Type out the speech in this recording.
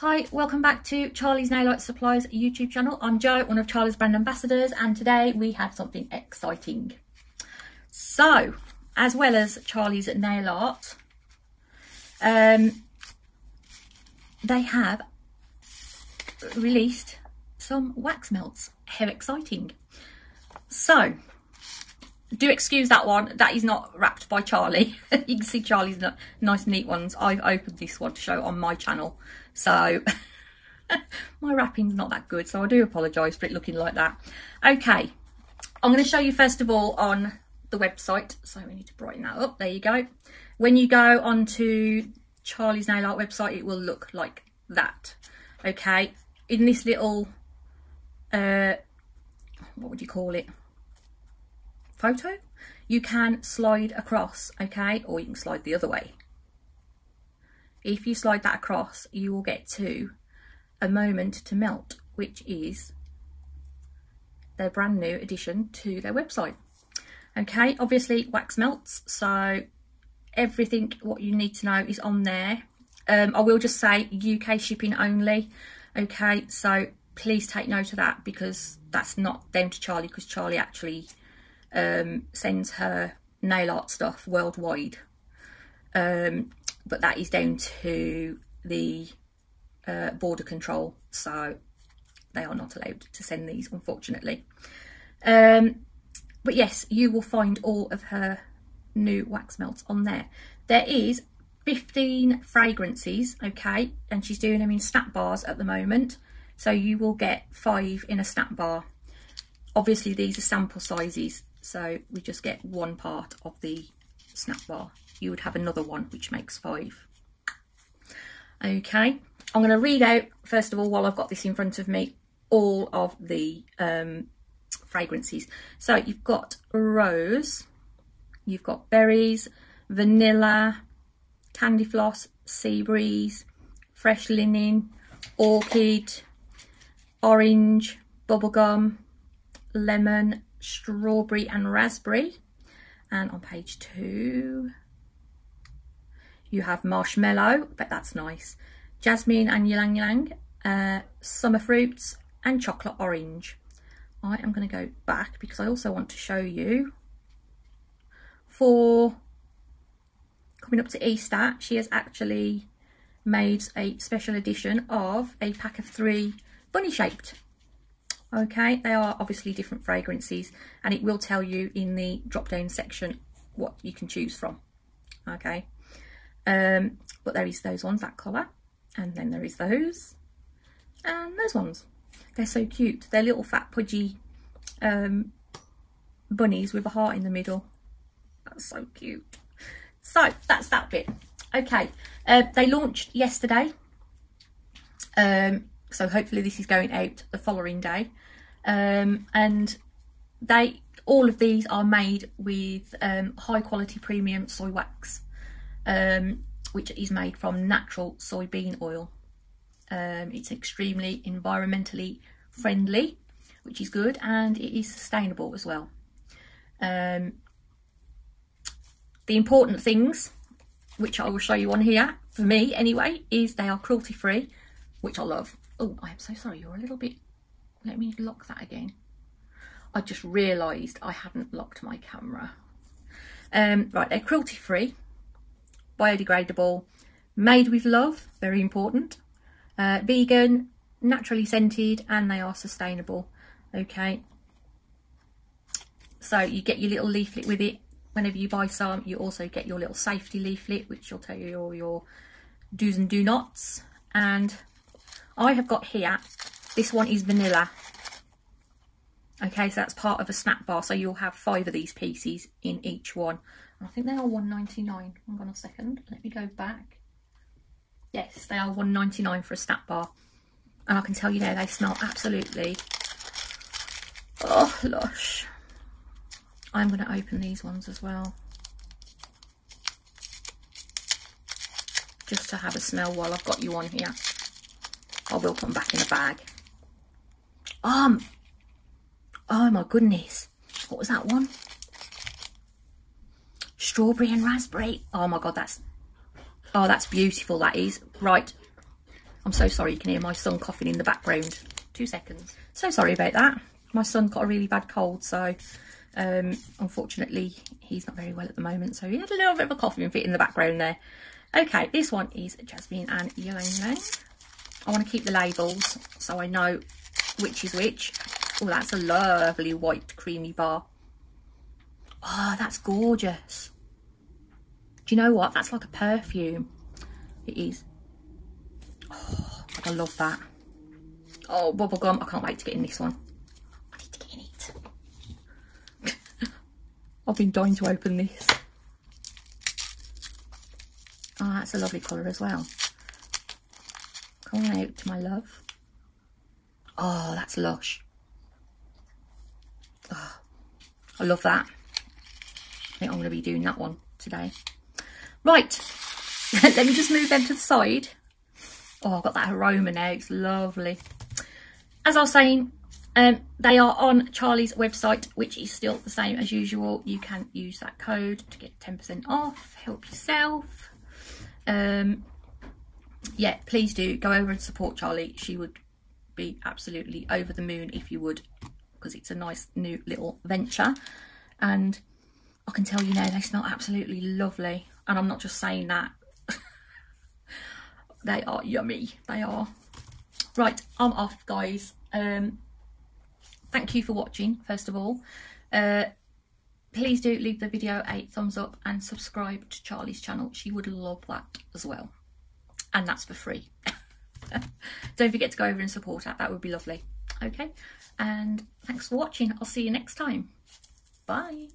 Hi, welcome back to Charlie's Nail Art Supplies YouTube channel. I'm Jo, one of Charlie's brand ambassadors, and today we have something exciting. So, as well as Charlie's Nail Art, um, they have released some wax melts. How exciting. So, do excuse that one. That is not wrapped by Charlie. you can see Charlie's nice neat ones. I've opened this one to show on my channel. So my wrapping's not that good. So I do apologise for it looking like that. Okay, I'm going to show you first of all on the website. So we need to brighten that up. There you go. When you go onto Charlie's Nail Art website, it will look like that. Okay, in this little, uh, what would you call it? Photo? You can slide across, okay? Or you can slide the other way. If you slide that across, you will get to a moment to melt, which is their brand new addition to their website. Okay, obviously wax melts, so everything what you need to know is on there. Um, I will just say UK shipping only. Okay, so please take note of that because that's not down to Charlie because Charlie actually um, sends her nail art stuff worldwide. Um, but that is down to the uh, border control so they are not allowed to send these unfortunately. Um, but yes you will find all of her new wax melts on there. There is 15 fragrances okay? And she's doing them in snap bars at the moment. So you will get five in a snap bar. Obviously these are sample sizes so we just get one part of the snap bar you would have another one which makes five. Okay, I'm going to read out, first of all, while I've got this in front of me, all of the um, fragrances. So you've got rose, you've got berries, vanilla, candy floss, sea breeze, fresh linen, orchid, orange, bubblegum, lemon, strawberry and raspberry. And on page two, you have marshmallow, but that's nice. Jasmine and ylang ylang, uh, summer fruits and chocolate orange. I am going to go back because I also want to show you for coming up to Easter, she has actually made a special edition of a pack of three bunny shaped. Okay, they are obviously different fragrances and it will tell you in the drop down section what you can choose from. Okay. Um, but there is those ones, that colour. And then there is those. And those ones. They're so cute. They're little fat pudgy um, bunnies with a heart in the middle. That's so cute. So that's that bit. Okay, uh, they launched yesterday. Um, so hopefully this is going out the following day. Um, and they all of these are made with um, high quality premium soy wax um, which is made from natural soybean oil. Um, it's extremely environmentally friendly, which is good, and it is sustainable as well. Um, the important things, which I will show you on here, for me anyway, is they are cruelty free, which I love. Oh, I am so sorry, you're a little bit, let me lock that again. I just realised I hadn't locked my camera. Um, right, they're cruelty free, biodegradable, made with love, very important, uh, vegan, naturally scented, and they are sustainable. Okay. So you get your little leaflet with it. Whenever you buy some, you also get your little safety leaflet, which will tell you all your do's and do nots. And I have got here, this one is vanilla. Okay, so that's part of a snap bar. So you'll have five of these pieces in each one. I think they are 1.99. Hang on a second. Let me go back. Yes, they are 1.99 for a snap bar. And I can tell you now, they smell absolutely, oh, lush. I'm going to open these ones as well. Just to have a smell while I've got you on here. I will put them back in a bag. Um, oh my goodness. What was that one? strawberry and raspberry. Oh my God, that's, oh, that's beautiful, that is. Right, I'm so sorry you can hear my son coughing in the background. Two seconds. So sorry about that. My son got a really bad cold, so um, unfortunately he's not very well at the moment. So he had a little bit of a coughing fit in the background there. Okay, this one is Jasmine and Lang. I want to keep the labels so I know which is which. Oh, that's a lovely white creamy bar. Oh, that's gorgeous. Do you know what? That's like a perfume. It is. Oh, I love that. Oh, bubblegum. I can't wait to get in this one. I need to get in it. I've been dying to open this. Oh, that's a lovely colour as well. Come on out to my love. Oh, that's lush. Oh, I love that. I think I'm going to be doing that one today. Right, let me just move them to the side. Oh, I've got that aroma now. It's lovely. As I was saying, um, they are on Charlie's website, which is still the same as usual. You can use that code to get 10% off. Help yourself. Um, yeah, please do go over and support Charlie. She would be absolutely over the moon if you would, because it's a nice new little venture. And I can tell you now, they smell absolutely lovely. And I'm not just saying that. they are yummy. They are. Right, I'm off, guys. Um, thank you for watching, first of all. Uh, please do leave the video a thumbs up and subscribe to Charlie's channel. She would love that as well. And that's for free. Don't forget to go over and support that. That would be lovely. Okay. And thanks for watching. I'll see you next time. Bye.